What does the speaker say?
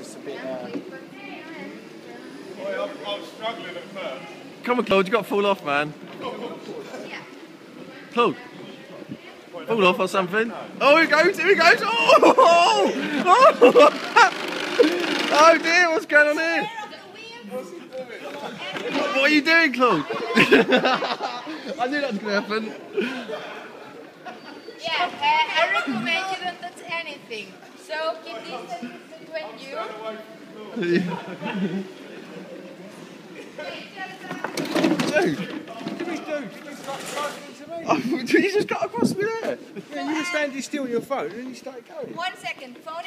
just a bit. Uh, Well, I'm, I'm struggling at first. Come on, Claude, you got to fall off, man. Claude. Fall off or something. Oh, here he goes, here he goes. Oh! Oh, oh dear, what's going on here? What, what are you doing, Claude? I knew that was going to happen. Yeah, uh, I recommend you don't touch anything. So keep distance between you. Dude, Give me, dude, you just like cycling to me. oh, you just got across me there. Yeah, you were standing still on your phone and then you started going. One second, phone